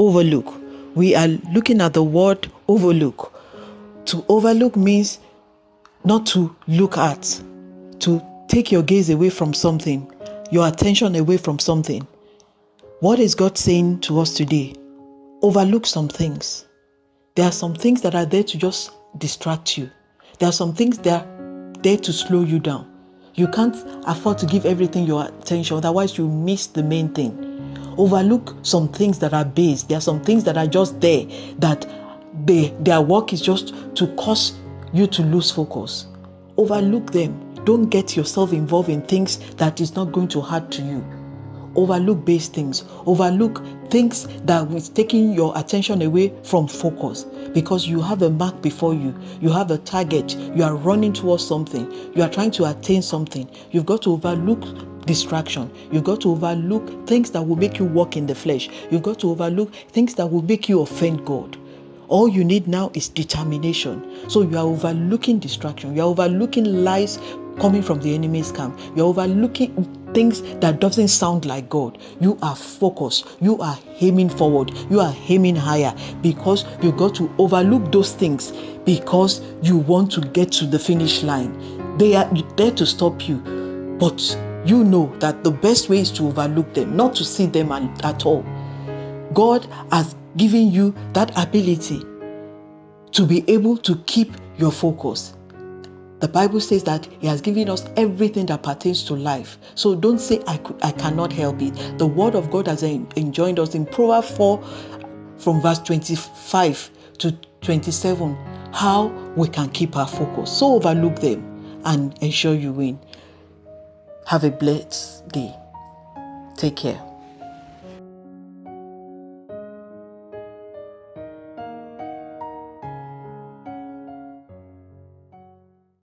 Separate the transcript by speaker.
Speaker 1: overlook. We are looking at the word overlook. To overlook means not to look at, to take your gaze away from something, your attention away from something. What is God saying to us today? Overlook some things. There are some things that are there to just distract you. There are some things that are there to slow you down. You can't afford to give everything your attention, otherwise, you miss the main thing. Overlook some things that are base. There are some things that are just there that they, their work is just to cause you to lose focus. Overlook them. Don't get yourself involved in things that is not going to hurt to you. Overlook base things. Overlook things that is taking your attention away from focus because you have a mark before you. You have a target. You are running towards something. You are trying to attain something. You've got to overlook distraction. You've got to overlook things that will make you walk in the flesh. You've got to overlook things that will make you offend God. All you need now is determination. So you are overlooking distraction. You are overlooking lies coming from the enemy's camp. You are overlooking things that doesn't sound like God. You are focused. You are aiming forward. You are aiming higher because you got to overlook those things because you want to get to the finish line. They are there to stop you, but you know that the best way is to overlook them, not to see them at all. God has given you that ability to be able to keep your focus. The Bible says that He has given us everything that pertains to life. So don't say, I, could, I cannot help it. The Word of God has enjoined us in Proverbs 4, from verse 25 to 27, how we can keep our focus. So overlook them and ensure you win. Have a blessed day. Take care.